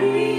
Amen.